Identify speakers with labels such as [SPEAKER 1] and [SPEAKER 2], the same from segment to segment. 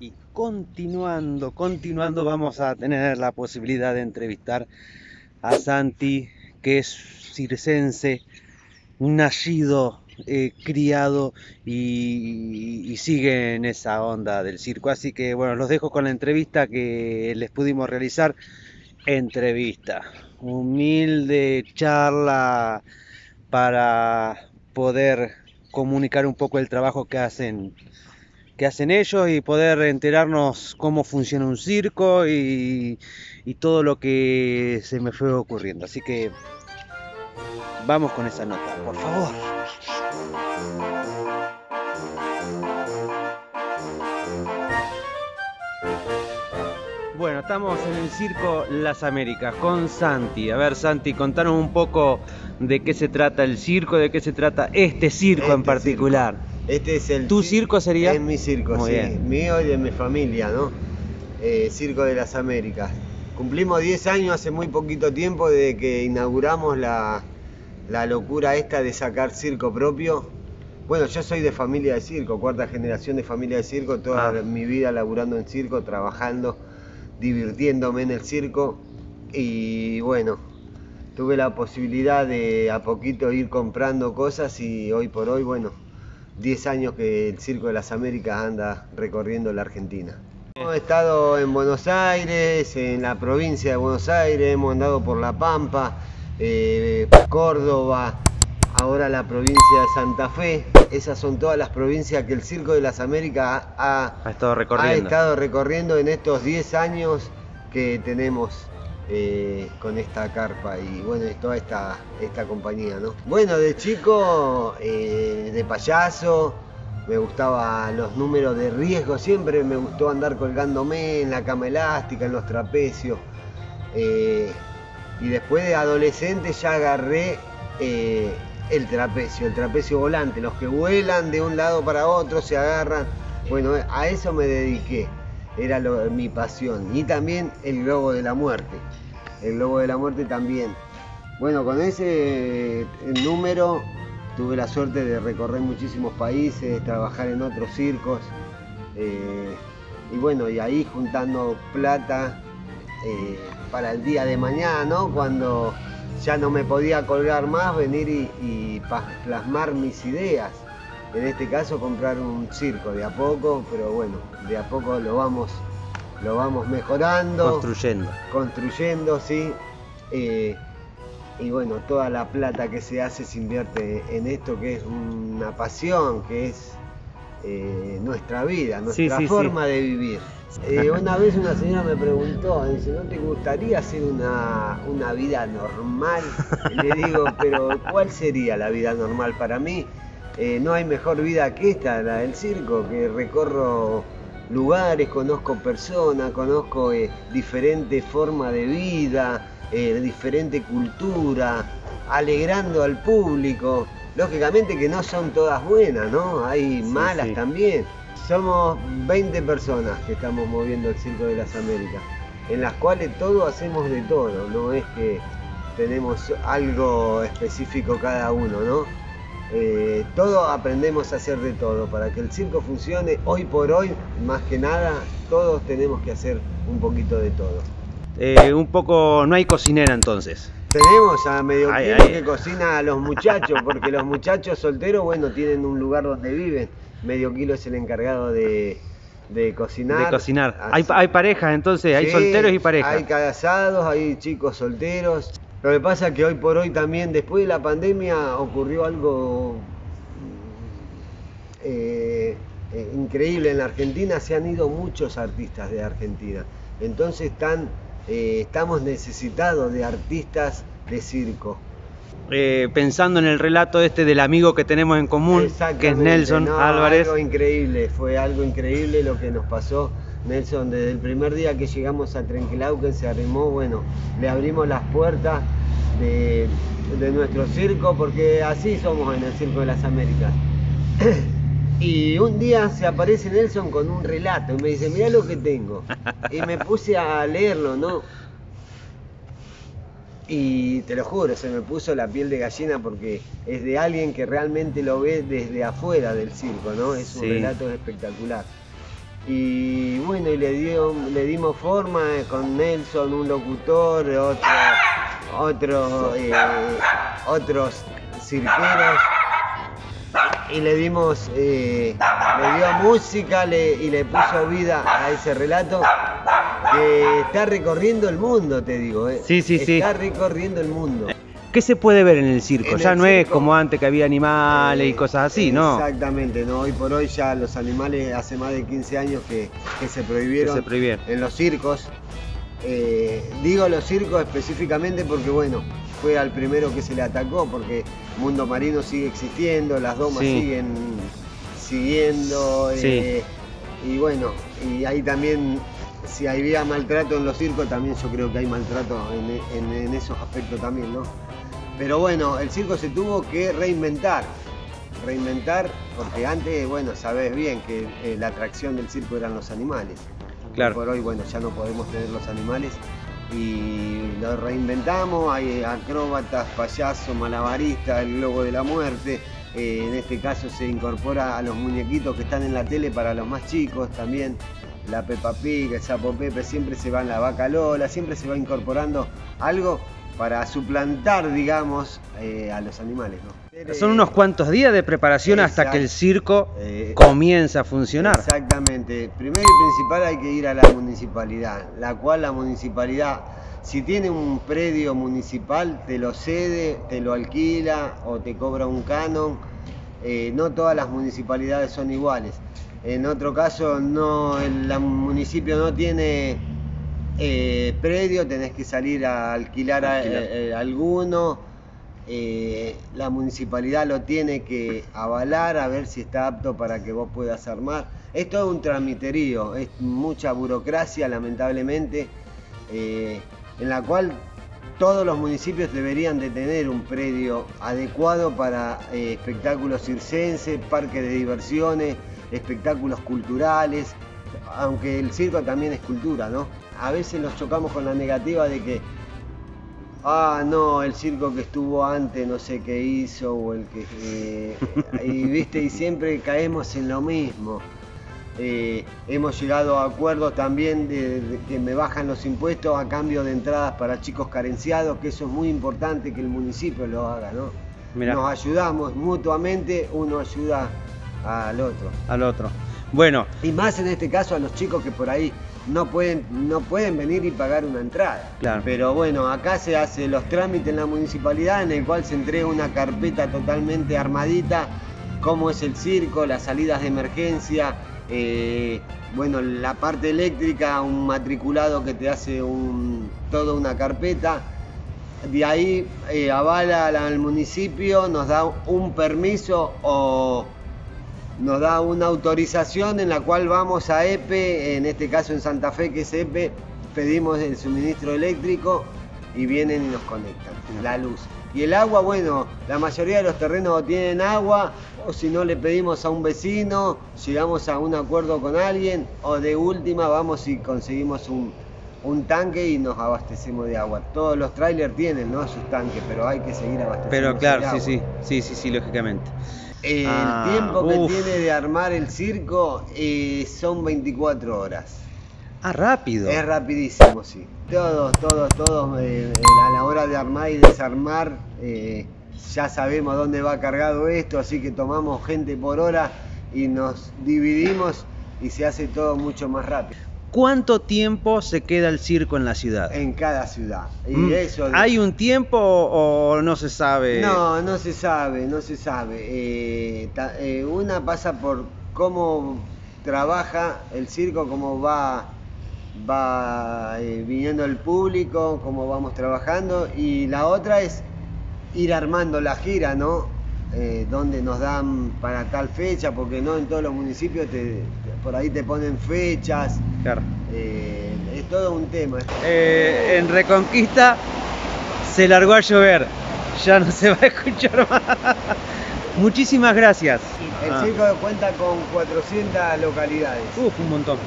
[SPEAKER 1] Y continuando, continuando, vamos a tener la posibilidad de entrevistar a Santi, que es circense, nacido, eh, criado y, y, sigue en esa onda del circo. Así que bueno, los dejo con la entrevista que les pudimos realizar. Entrevista, humilde charla para poder comunicar un poco el trabajo que hacen que hacen ellos y poder enterarnos cómo funciona un circo y, y todo lo que se me fue ocurriendo. Así que vamos con esa nota, por favor. Bueno, estamos en el Circo Las Américas con Santi. A ver, Santi, contanos un poco de qué se trata el circo, de qué se trata este circo
[SPEAKER 2] Este
[SPEAKER 1] en particular.
[SPEAKER 2] circo. Este es el
[SPEAKER 1] ¿Tu
[SPEAKER 2] cir-
[SPEAKER 1] circo sería?
[SPEAKER 2] Es mi circo,
[SPEAKER 1] Muy
[SPEAKER 2] sí.
[SPEAKER 1] bien.
[SPEAKER 2] Mío y de mi familia, ¿no? Eh, circo de las Américas. Cumplimos 10 años hace muy poquito tiempo desde que inauguramos la, la locura esta de sacar circo propio. Bueno, yo soy de familia de circo, cuarta generación de familia de circo, toda
[SPEAKER 1] Ah.
[SPEAKER 2] mi vida laburando en circo, trabajando, divirtiéndome en el circo. Y bueno, tuve la posibilidad de a poquito ir comprando cosas y hoy por hoy, bueno, 10 años que el Circo de las Américas anda recorriendo la Argentina. Hemos estado en Buenos Aires, en la provincia de Buenos Aires, hemos andado por La Pampa, eh, Córdoba, ahora la provincia de Santa Fe. Esas son todas las provincias que el Circo de las Américas ha,
[SPEAKER 1] Ha estado
[SPEAKER 2] ha
[SPEAKER 1] recorriendo.
[SPEAKER 2] estado recorriendo en estos 10 años que tenemos eh, con esta carpa y bueno, toda esta, esta compañía, ¿no? Bueno, de chico, eh, de payaso, me gustaba los números de riesgo, siempre me gustó andar colgándome en la cama elástica, en los trapecios. eh, y después de adolescente ya agarré el trapecio, el trapecio volante, los que vuelan de un lado para otro, se agarran. Bueno, a eso me dediqué, era mi pasión. Y también el globo de la muerte, el globo de la muerte también. Bueno, con ese eh, número tuve la suerte de recorrer muchísimos países, trabajar en otros circos. eh, y bueno, y ahí juntando plata eh, para el día de mañana, ¿no? Cuando ya no me podía colgar más, venir y, y plasmar mis ideas. En este caso comprar un circo de a poco, pero bueno, de a poco lo vamos, lo vamos mejorando,
[SPEAKER 1] Construyendo.
[SPEAKER 2] construyendo, sí. Eh, y bueno, toda la plata que se hace se invierte en esto que es una pasión, que es eh, nuestra vida, nuestra
[SPEAKER 1] Sí, sí, sí.
[SPEAKER 2] forma de vivir. Eh, una vez una señora me preguntó, dice, ¿no te gustaría hacer una, una vida normal? Y le digo, pero ¿cuál sería la vida normal para mí? Eh, no hay mejor vida que esta, la del circo, que recorro lugares, conozco personas, conozco eh, diferentes formas de vida, eh, diferente cultura, alegrando al público. Lógicamente que no son todas buenas, ¿no? Hay
[SPEAKER 1] Sí,
[SPEAKER 2] malas
[SPEAKER 1] sí.
[SPEAKER 2] también. Somos 20 personas que estamos moviendo el Circo de las Américas, en las cuales todos hacemos de todo, no es que tenemos algo específico cada uno, ¿no? Eh, todos aprendemos a hacer de todo. Para que el circo funcione, hoy por hoy, más que nada, todos tenemos que hacer un poquito de todo.
[SPEAKER 1] Eh, un poco, no hay cocinera entonces.
[SPEAKER 2] Tenemos a medio
[SPEAKER 1] Ay,
[SPEAKER 2] kilo
[SPEAKER 1] ay.
[SPEAKER 2] que cocina a los muchachos, porque los muchachos solteros, bueno, tienen un lugar donde viven. Medio kilo es el encargado de, de cocinar.
[SPEAKER 1] De cocinar. Hay, hay parejas entonces, hay
[SPEAKER 2] Sí,
[SPEAKER 1] solteros y parejas.
[SPEAKER 2] Hay casados, hay chicos solteros. Lo que pasa es que hoy por hoy también, después de la pandemia, ocurrió algo eh, eh, increíble en la Argentina. Se han ido muchos artistas de Argentina. Entonces están, eh, estamos necesitados de artistas de circo.
[SPEAKER 1] Pensando en el relato este del amigo que tenemos en común, que es Nelson
[SPEAKER 2] no,
[SPEAKER 1] Álvarez.
[SPEAKER 2] Algo increíble, fue algo increíble lo que nos pasó. Nelson, desde el primer día que llegamos a Trenquilauquen se arrimó, bueno, le abrimos las puertas de, de nuestro circo, porque así somos en el Circo de las Américas. Y un día se aparece Nelson con un relato y me dice, mirá lo que tengo. Y me puse a leerlo, ¿no? Y te lo juro, se me puso la piel de gallina porque es de alguien que realmente lo ve desde afuera del circo, ¿no? Es un
[SPEAKER 1] Sí.
[SPEAKER 2] relato espectacular. Y bueno, y le, dio, le dimos forma con Nelson, un locutor, otro, otro, eh, otros cirqueros. Y le dimos, eh, le dio música le- y le puso vida a ese relato que está recorriendo el mundo, te digo. eh.
[SPEAKER 1] Sí, sí, sí.
[SPEAKER 2] Está recorriendo el mundo.
[SPEAKER 1] ¿Qué se puede ver en el circo?
[SPEAKER 2] En
[SPEAKER 1] ya
[SPEAKER 2] el
[SPEAKER 1] no es como antes que había animales y cosas así, ¿no?
[SPEAKER 2] Exactamente, ¿no? Hoy por hoy ya los animales hace más de 15 años que, que se
[SPEAKER 1] Que
[SPEAKER 2] prohibieron
[SPEAKER 1] se prohibieron.
[SPEAKER 2] en los circos. Eh, digo los circos específicamente porque, bueno, fue al primero que se le atacó, porque Mundo Marino sigue existiendo, las domas
[SPEAKER 1] Sí.
[SPEAKER 2] siguen siguiendo.
[SPEAKER 1] Sí.
[SPEAKER 2] eh, y bueno, y ahí también, si había maltrato en los circos, también yo creo que hay maltrato en, en- en esos aspectos también, ¿no? Pero bueno, el circo se tuvo que reinventar. Reinventar, porque antes, bueno, sabes bien que eh, la atracción del circo eran los animales.
[SPEAKER 1] Claro.
[SPEAKER 2] Por hoy, bueno, ya no podemos tener los animales y lo reinventamos. Hay acróbatas, payasos, malabaristas, el globo de la muerte. Eh, en este caso se incorpora a los muñequitos que están en la tele para los más chicos también. La Peppa Pig, el Sapo Pepe, siempre se va en la vaca Lola, siempre se va incorporando algo para suplantar, digamos, eh, a los animales. ¿no?
[SPEAKER 1] Son unos cuantos días de preparación hasta que el circo
[SPEAKER 2] Eh,
[SPEAKER 1] comienza a funcionar.
[SPEAKER 2] Exactamente. Primero y principal hay que ir a la municipalidad, la cual la municipalidad, si tiene un predio municipal, te lo cede, te lo alquila o te cobra un canon. Eh, no todas las municipalidades son iguales. En otro caso, no, el municipio no tiene eh, predio, tenés que salir a alquilar, a- alguno. Eh, la municipalidad lo tiene que avalar a ver si está apto para que vos puedas armar. Es todo un tramiterío, es mucha burocracia lamentablemente, eh, en la cual todos los municipios deberían de tener un predio adecuado para eh, espectáculos circenses, parques de diversiones, espectáculos culturales, aunque el circo también es cultura, ¿no? A veces nos chocamos con la negativa de que Ah, no, el circo que estuvo antes, no sé qué hizo, o el que. eh, y viste, y siempre caemos en lo mismo. Eh, hemos llegado a acuerdos también de, de que me bajan los impuestos a cambio de entradas para chicos carenciados, que eso es muy importante que el municipio lo haga, ¿no?
[SPEAKER 1] Mirá.
[SPEAKER 2] Nos ayudamos mutuamente, uno ayuda al otro.
[SPEAKER 1] Al otro. Bueno,
[SPEAKER 2] Y más en este caso a los chicos que por ahí no pueden, no pueden venir y pagar una entrada.
[SPEAKER 1] Claro.
[SPEAKER 2] Pero bueno, acá se hace los trámites en la municipalidad en el cual se entrega una carpeta totalmente armadita, cómo es el circo, las salidas de emergencia, eh, bueno, la parte eléctrica, un matriculado que te hace un, toda una carpeta. De ahí eh, avala al municipio, nos da un permiso o nos da una autorización en la cual vamos a EPE, en este caso en Santa Fe que es EPE, pedimos el suministro eléctrico y vienen y nos conectan la luz. Y el agua, bueno, la mayoría de los terrenos tienen agua, o si no le pedimos a un vecino, llegamos a un acuerdo con alguien, o de última vamos y conseguimos un, un tanque y nos abastecemos de agua. Todos los trailers tienen ¿no? sus tanques, pero hay que seguir abasteciendo.
[SPEAKER 1] pero claro, sí, sí, sí, sí, sí, lógicamente.
[SPEAKER 2] El
[SPEAKER 1] Ah,
[SPEAKER 2] tiempo que
[SPEAKER 1] uf.
[SPEAKER 2] tiene de armar el circo eh, son 24 horas.
[SPEAKER 1] Ah, rápido.
[SPEAKER 2] Es rapidísimo, sí. Todos, todos, todos, eh, a la hora de armar y desarmar, eh, ya sabemos dónde va cargado esto, así que tomamos gente por hora y nos dividimos y se hace todo mucho más rápido
[SPEAKER 1] ¿Cuánto tiempo se queda el circo en la ciudad?
[SPEAKER 2] en cada ciudad. Y
[SPEAKER 1] Mm,
[SPEAKER 2] eso
[SPEAKER 1] ¿Hay un tiempo o o no se sabe?
[SPEAKER 2] No, no se sabe, no se sabe. Eh, ta- eh, una pasa por cómo trabaja el circo, cómo va, va eh, viniendo el público, cómo vamos trabajando. Y la otra es ir armando la gira, ¿no? Eh, donde nos dan para tal fecha, porque no en todos los municipios te- te- por ahí te ponen fechas.
[SPEAKER 1] Claro.
[SPEAKER 2] eh, es todo un tema.
[SPEAKER 1] Eh, en Reconquista se largó a llover. Ya no se va a escuchar más. Muchísimas gracias.
[SPEAKER 2] El
[SPEAKER 1] Ah.
[SPEAKER 2] circo cuenta con 400 localidades.
[SPEAKER 1] Uf, un montón.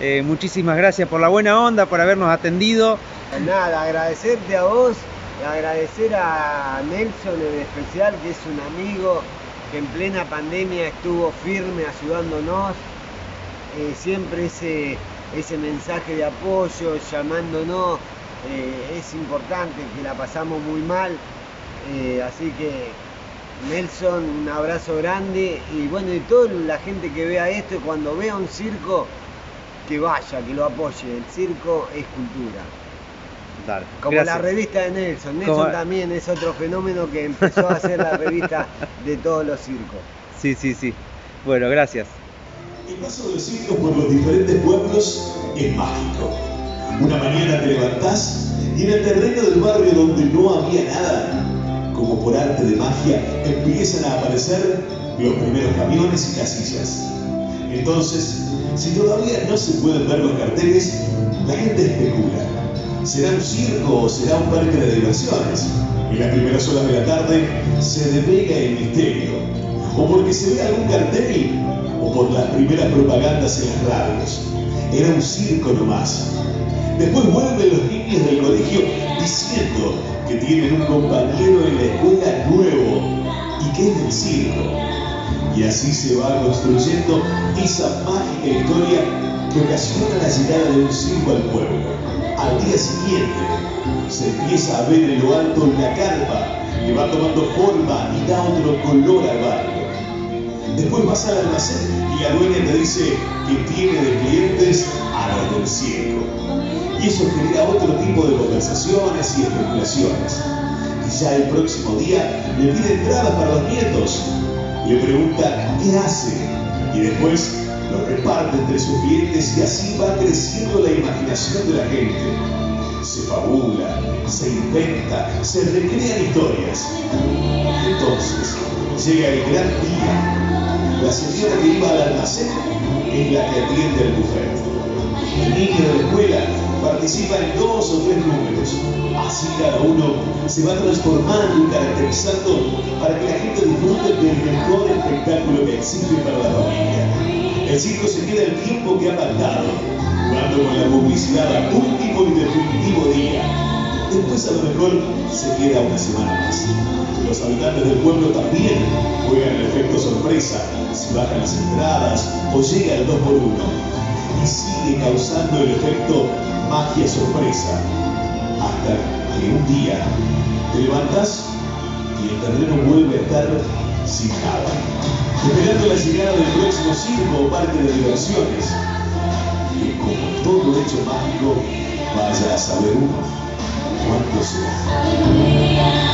[SPEAKER 1] Eh, muchísimas gracias por la buena onda, por habernos atendido.
[SPEAKER 2] Nada, agradecerte a vos, agradecer a Nelson en especial, que es un amigo que en plena pandemia estuvo firme ayudándonos. eh, siempre ese, ese mensaje de apoyo, llamándonos, eh, es importante, que la pasamos muy mal, eh, así que Nelson, un abrazo grande y bueno, y toda la gente que vea esto, cuando vea un circo, que vaya, que lo apoye, el circo es cultura.
[SPEAKER 1] Dale,
[SPEAKER 2] Como
[SPEAKER 1] gracias.
[SPEAKER 2] la revista de Nelson. Nelson
[SPEAKER 1] Como-
[SPEAKER 2] también es otro fenómeno que empezó a hacer la revista de todos los circos.
[SPEAKER 1] Sí, sí, sí. Bueno, gracias.
[SPEAKER 3] El paso de los circos por los diferentes pueblos es mágico. Una mañana te levantás y en el terreno del barrio donde no había nada, como por arte de magia, empiezan a aparecer los primeros camiones y casillas. Entonces, si todavía no se pueden ver los carteles, la gente especula. ¿Será un circo o será un parque de diversiones? En las primeras horas de la tarde se devela el misterio. O porque se ve algún cartel, o por las primeras propagandas en las radios. Era un circo nomás. Después vuelven los niños del colegio diciendo que tienen un compañero en la escuela nuevo y que es del circo. Y así se va construyendo esa mágica historia que ocasiona la llegada de un circo al pueblo. Al día siguiente se empieza a ver en lo alto la carpa que va tomando forma y da otro color al barrio. Después vas al almacén y la dueña te dice que tiene de clientes a los del circo. Y eso genera otro tipo de conversaciones y especulaciones. Y ya el próximo día le pide entradas para los nietos. Le pregunta qué hace. Y después lo reparte entre sus clientes y así va creciendo la imaginación de la gente. Se fabula, se inventa, se recrean historias. Entonces, llega el gran día. La señora que iba al almacén es la que atiende el buffet. El niño de la escuela participa en dos o tres números. Así cada uno se va transformando y caracterizando para que la gente disfrute del mejor espectáculo que existe para la familia. El circo se queda el tiempo que ha pactado, jugando con la publicidad a último y definitivo día. Después a lo mejor se queda una semana más. Los habitantes del pueblo también juegan el efecto sorpresa, si bajan las entradas o llega el 2 por 1 y sigue causando el efecto magia sorpresa hasta que un día te levantas y el terreno vuelve a estar sin nada, esperando la llegada del próximo circo o parque de diversiones, que como todo hecho mágico, vaya a saber uno cuánto será.